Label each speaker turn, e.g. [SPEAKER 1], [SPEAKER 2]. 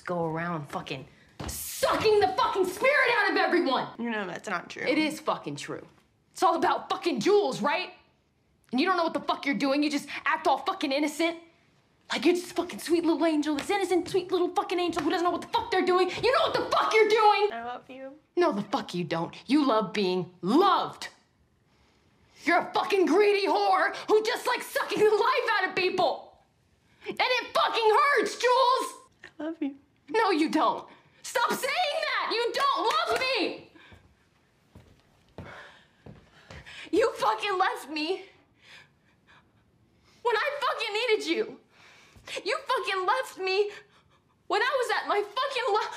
[SPEAKER 1] just go around fucking sucking the fucking spirit out of everyone.
[SPEAKER 2] You know that's not true.
[SPEAKER 1] It is fucking true. It's all about fucking Jules, right? And you don't know what the fuck you're doing. You just act all fucking innocent. Like you're just fucking sweet little angel, this innocent, sweet little fucking angel who doesn't know what the fuck they're doing. You know what the fuck you're doing!
[SPEAKER 2] I love you.
[SPEAKER 1] No, the fuck you don't. You love being loved. You're a fucking greedy whore who just likes sucking the life out of people. And it fucking hurts, Jules!
[SPEAKER 2] I love you.
[SPEAKER 1] No, you don't. Stop saying that! You don't love me! You fucking left me when I fucking needed you. You fucking left me when I was at my fucking lo-